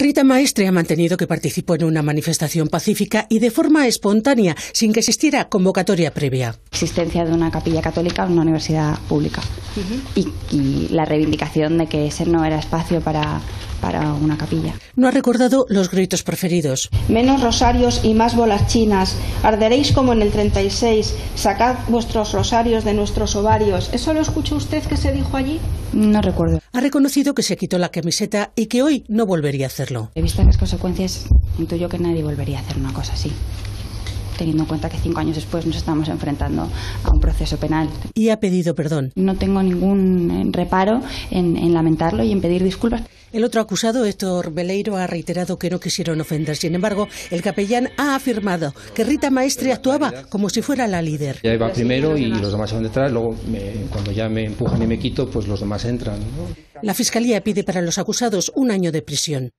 Rita Maestre ha mantenido que participó en una manifestación pacífica y de forma espontánea, sin que existiera convocatoria previa. Existencia de una capilla católica en una universidad pública y, y la reivindicación de que ese no era espacio para para una capilla. No ha recordado los gritos preferidos. Menos rosarios y más bolas chinas. Arderéis como en el 36. Sacad vuestros rosarios de nuestros ovarios. ¿Eso lo escuchó usted que se dijo allí? No recuerdo. Ha reconocido que se quitó la camiseta y que hoy no volvería a hacerlo. He visto las consecuencias, intuyo que nadie volvería a hacer una cosa así teniendo en cuenta que cinco años después nos estamos enfrentando a un proceso penal. Y ha pedido perdón. No tengo ningún eh, reparo en, en lamentarlo y en pedir disculpas. El otro acusado, Héctor Beleiro, ha reiterado que no quisieron ofender. Sin embargo, el capellán ha afirmado que Rita Maestre actuaba como si fuera la líder. Ya iba primero y los demás van detrás, luego me, cuando ya me empujan y me quito, pues los demás entran. ¿no? La Fiscalía pide para los acusados un año de prisión.